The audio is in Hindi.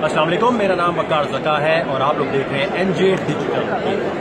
अस्सलाम वालेकुम, मेरा नाम वकार जका है और आप लोग देख रहे हैं एनजे डिजिटल